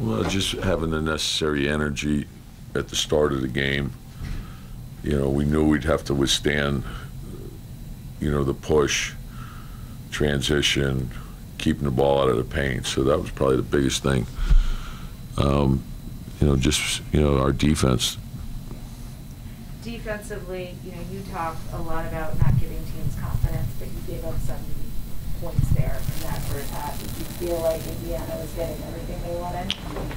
Well, just having the necessary energy at the start of the game. You know, we knew we'd have to withstand, you know, the push, transition, keeping the ball out of the paint. So that was probably the biggest thing. Um, you know, just, you know, our defense. Defensively, you know, you talk a lot about not giving teams confidence, but you gave up some points there in that first half. Did you feel like Indiana was getting everything they wanted?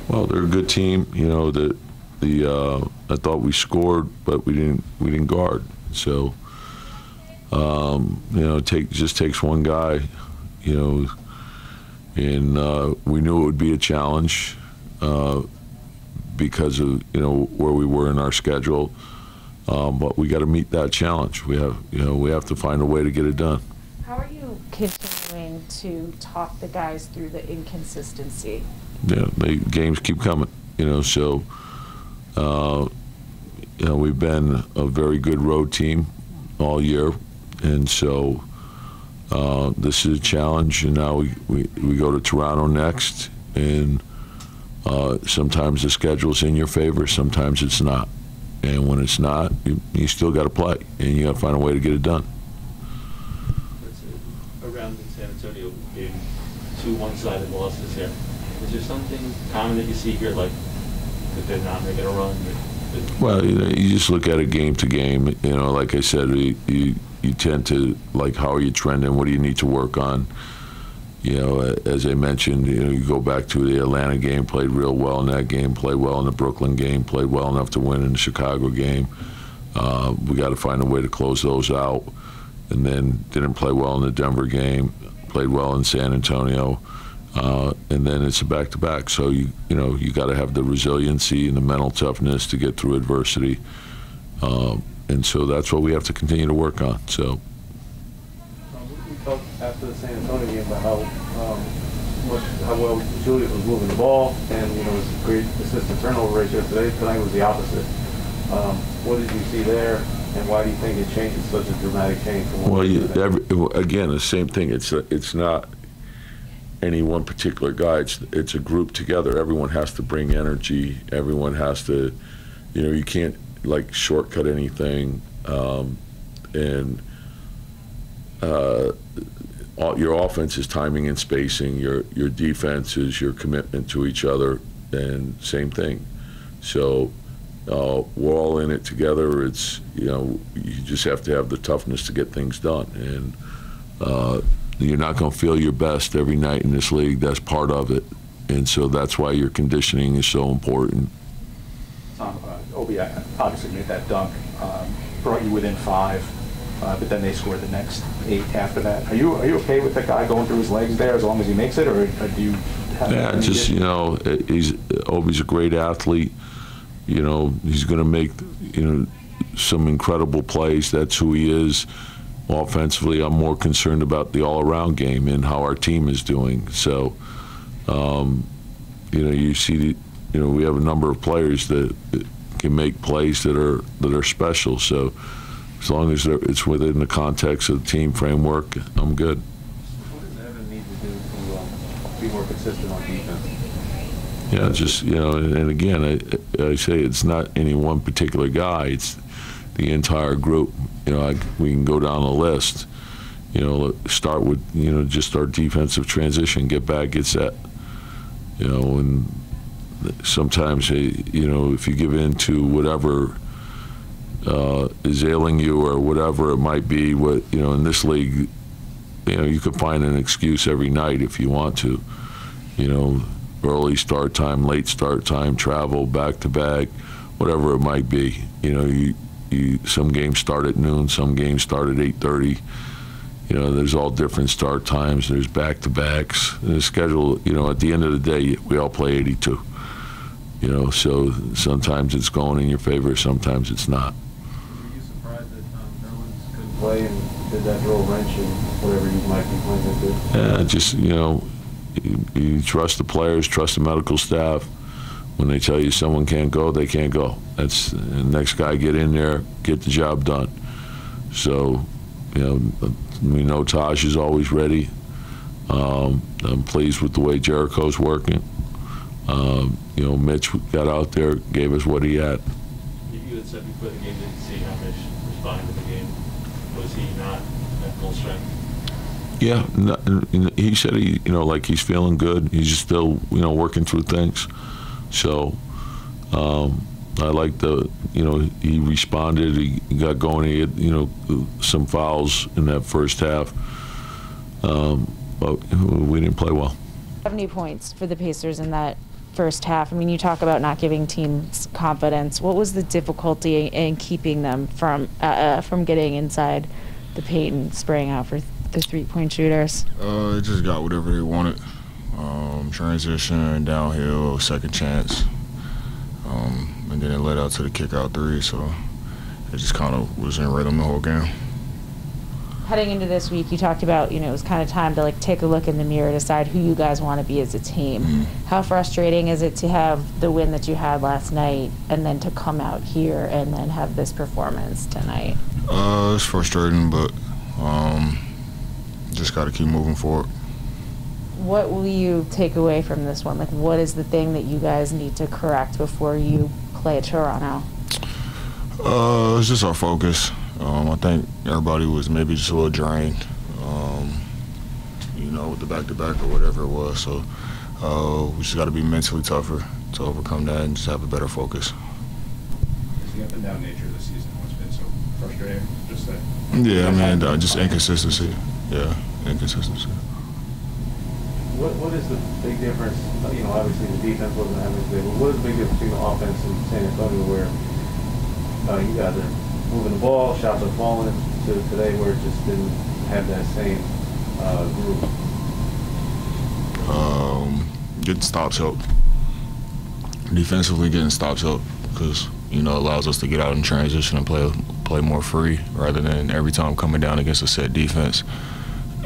Well, they're a good team. You know, the, the, uh, I thought we scored, but we didn't, we didn't guard. So, um, you know, take, just takes one guy, you know, and uh, we knew it would be a challenge uh, because of you know where we were in our schedule. Um, but we got to meet that challenge. We have you know we have to find a way to get it done. Continuing to talk the guys through the inconsistency? Yeah, the games keep coming. You know, so uh, you know we've been a very good road team all year, and so. Uh, this is a challenge, and now we, we, we go to Toronto next, and uh, sometimes the schedule's in your favor, sometimes it's not. And when it's not, you, you still got to play, and you got to find a way to get it done. In Antonio, game two one-sided losses here. Is there something common that you see here, like that they're not making a run? Well, you know, you just look at it game to game. You know, like I said, you, you you tend to like how are you trending? What do you need to work on? You know, as I mentioned, you know, you go back to the Atlanta game, played real well in that game, played well in the Brooklyn game, played well enough to win in the Chicago game. Uh, we got to find a way to close those out, and then didn't play well in the Denver game, played well in San Antonio, uh, and then it's a back-to-back. So you you know you got to have the resiliency and the mental toughness to get through adversity. Um, and so that's what we have to continue to work on. So, after the San Antonio game about how um, how well Julius was moving the ball, and you know, a great assist to turnover ratio. Today, tonight was the opposite. Um, what did you see there, and why do you think it changed such a dramatic change? From well, you, every, again, the same thing. It's a, it's not any one particular guy. It's it's a group together. Everyone has to bring energy. Everyone has to, you know, you can't like shortcut anything, um, and uh, all, your offense is timing and spacing. Your your defense is your commitment to each other, and same thing. So uh, we're all in it together. It's you know you just have to have the toughness to get things done, and uh, you're not going to feel your best every night in this league. That's part of it, and so that's why your conditioning is so important. Tom, uh, Obi uh, obviously made that dunk, um, brought you within five, uh, but then they scored the next eight after that. Are you are you okay with the guy going through his legs there as long as he makes it, or, or do you? Have Yeah, just you know, he's Obi's a great athlete. You know, he's going to make you know some incredible plays. That's who he is. Offensively, I'm more concerned about the all-around game and how our team is doing. So, um, you know, you see, you know, we have a number of players that can make plays that are that are special. So, as long as it's within the context of the team framework, I'm good. What does Evan need to do to um, be more consistent on defense? Yeah, just you know, and, and again, I, I say it's not any one particular guy; it's the entire group. You know, I, we can go down the list. You know, start with you know just our defensive transition, get back, get set. You know, and sometimes eh, you know if you give in to whatever uh, is ailing you or whatever it might be, what you know in this league, you know you could find an excuse every night if you want to. You know, early start time, late start time, travel, back to back, whatever it might be. You know, you, you some games start at noon, some games start at 8:30. You know, there's all different start times. There's back to backs. The schedule. You know, at the end of the day, we all play 82. You know, so sometimes it's going in your favor, sometimes it's not. Were you surprised that um, Nerlens couldn't play and did that throw wrench in whatever you might be playing into? Yeah, just you know, you, you trust the players, trust the medical staff. When they tell you someone can't go, they can't go. That's the next guy get in there, get the job done. So, you know, we know Taj is always ready. Um, I'm pleased with the way Jericho's working. Um, you know, Mitch got out there, gave us what he had. You had said before the game that you see how Mitch responded to the game. Was he not at full strength? Yeah, he said he, you know, like he's feeling good. He's still, you know, working through things. So, um, I like the, you know, he responded. He got going. He had, you know, some fouls in that first half, um, but we didn't play well. 70 points for the Pacers in that first half. I mean, you talk about not giving teams confidence. What was the difficulty in keeping them from uh, uh, from getting inside the paint and spraying out for the three-point shooters? Uh, it just got whatever they wanted. Um, transition, downhill, second chance. Um, and then it led out to the kick out three, so it just kind of was in rhythm the whole game. Heading into this week, you talked about, you know, it was kind of time to like take a look in the mirror, decide who you guys want to be as a team. Mhm. How frustrating is it to have the win that you had last night and then to come out here and then have this performance tonight? Uh, it's frustrating, but um, just got to keep moving forward. What will you take away from this one? Like, what is the thing that you guys need to correct before you play Toronto? Uh, it's just our focus. Um, I think everybody was maybe just a little drained, um, you know, with the back-to-back or whatever it was. So uh, we just got to be mentally tougher to overcome that and just have a better focus. Is the up and down nature of the season what's been so frustrating? Just that. Yeah, I mean, uh, just inconsistency. Yeah, inconsistency. What, what is the big difference, you know, obviously the defense wasn't having today, but what is the big difference between the offense in San Antonio where uh, you guys are moving the ball, shots are falling, to today where it just didn't have that same uh, group? Um, getting stops help. Defensively, getting stops help because you know allows us to get out in transition and play play more free rather than every time coming down against a set defense.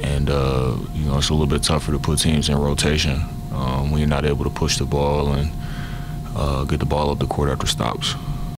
And uh, you know it's a little bit tougher to put teams in rotation um, when you're not able to push the ball and uh, get the ball up the court after stops.